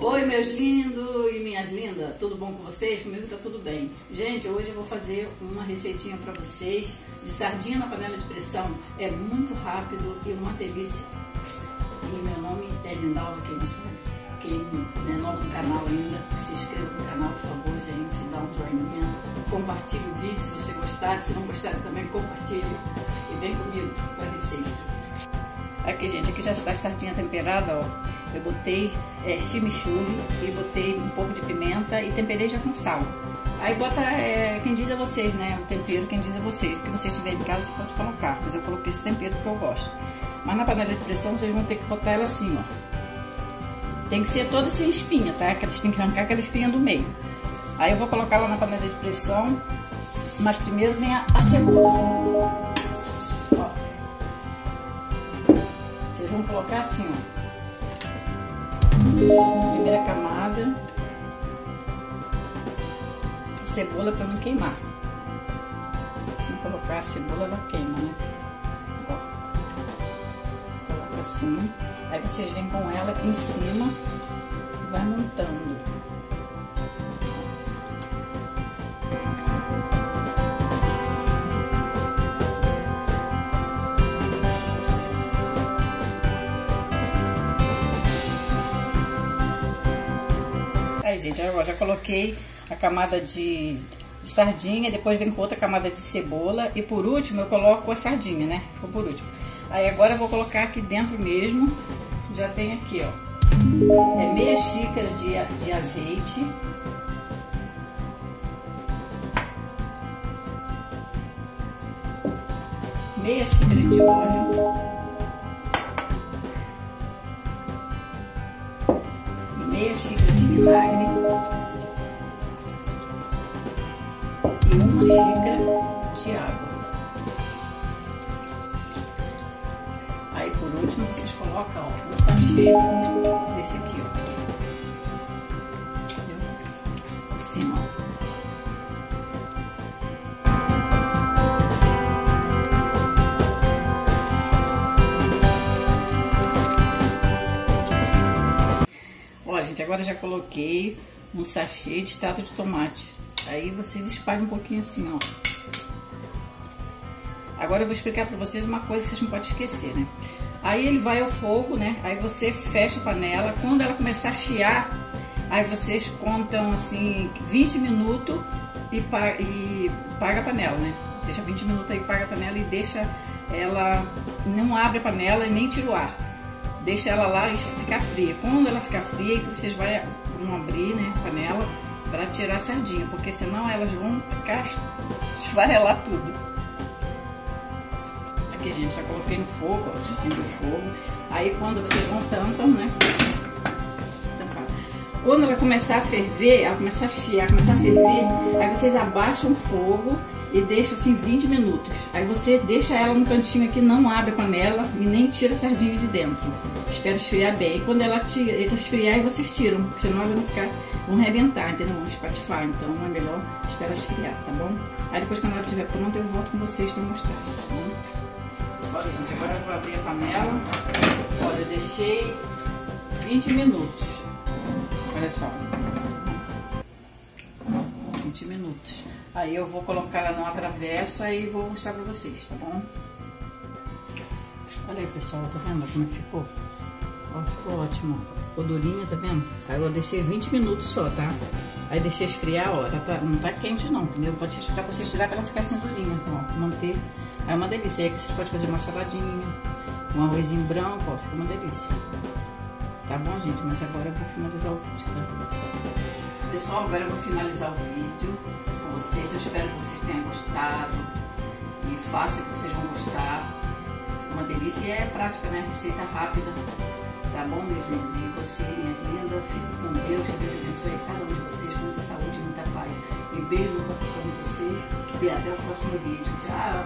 Oi meus lindos e minhas lindas, tudo bom com vocês? Comigo tá tudo bem. Gente, hoje eu vou fazer uma receitinha para vocês de sardinha na panela de pressão. É muito rápido e uma delícia. E meu nome é Lindalva, quem não sabe. Quem é novo no canal ainda, se inscreva no canal, por favor, gente. Dá um joinha, compartilhe o vídeo se você gostar. Se não gostar também, compartilhe. E vem comigo com a receita. Aqui, gente, aqui já está a sardinha temperada, ó. Eu botei é, chimichurri e botei um pouco de pimenta e temperei já com sal. Aí bota, é, quem diz é vocês, né? O tempero, quem diz é vocês. O que vocês tiverem em casa, você pode colocar. Mas eu coloquei esse tempero porque eu gosto. Mas na panela de pressão, vocês vão ter que botar ela assim, ó. Tem que ser toda sem espinha, tá? Que eles têm que arrancar aquela espinha do meio. Aí eu vou colocar ela na panela de pressão. Mas primeiro vem a, a cebola. Vocês vão colocar assim, ó. Primeira camada. Cebola para não queimar. Se não colocar a cebola, ela queima, né? Ó. Coloca assim. Aí vocês vêm com ela aqui em cima e vai montando. Aí, gente, agora já coloquei a camada de, de, sardinha, depois vem com outra camada de cebola e por último eu coloco a sardinha, né? Ficou por último. Aí agora eu vou colocar aqui dentro mesmo, já tem aqui, ó, é meia xícara de, de azeite. Meia xícara de óleo. Xícara de vinagre e uma xícara de água. Aí por último vocês colocam ó, no sachê desse aqui, ó. Por cima, ó. Gente, agora já coloquei um sachê de extrato de tomate. Aí vocês espalham um pouquinho assim, ó. Agora eu vou explicar pra vocês uma coisa que vocês não podem esquecer, né? Aí ele vai ao fogo, né? Aí você fecha a panela. Quando ela começar a chiar, aí vocês contam assim 20 minutos e, e paga a panela, né? Deixa 20 minutos aí, paga a panela e deixa ela. Não abre a panela e nem tira o ar deixa ela lá e ficar fria. Quando ela ficar fria, vocês vão abrir né, a panela para tirar a sardinha, porque senão elas vão ficar esfarelar tudo. Aqui, gente, já coloquei no fogo, ó, o fogo. Aí quando vocês vão tampam, né? Tampar. Quando ela começar a ferver, ela começar a chiar, começar a ferver, aí vocês abaixam o fogo e deixa assim 20 minutos. Aí você deixa ela no cantinho aqui, não abre a panela e nem tira a sardinha de dentro. Espera esfriar bem. E quando ela, esfriar, vocês tiram, porque senão ela vai ficar, vão arrebentar, entendeu? Vão espatifar. Então é melhor esperar esfriar, tá bom? Aí depois quando ela estiver pronta, eu volto com vocês para mostrar, tá bom? Olha, gente, agora eu vou abrir a panela. Olha, eu deixei 20 minutos. Olha só. 20 minutos. Aí eu vou colocar ela numa travessa e vou mostrar pra vocês, tá bom? Olha aí, pessoal, tá vendo como é ficou? Ó, ficou ótimo. Ficou durinha, tá vendo? Aí eu deixei 20 minutos só, tá? Aí deixei esfriar, ó, tá, tá, não tá quente não, entendeu? Pode esfriar pra você tirar pra ela ficar assim durinha, ó, manter. É uma delícia. Aí você pode fazer uma saladinha, um arrozinho branco, ó, fica uma delícia. Tá bom, gente? Mas agora eu vou finalizar o vídeo, tá? Pessoal, agora eu vou finalizar o vídeo vocês. Eu espero que vocês tenham gostado e faça que vocês vão gostar. Uma delícia e é prática, né? Receita rápida. Tá bom, meus lindos? E você, minhas lindas, fiquem com Deus. Que Deus abençoe cada um de vocês com muita saúde e muita paz. E beijo no coração de vocês. E até o próximo vídeo. Tchau!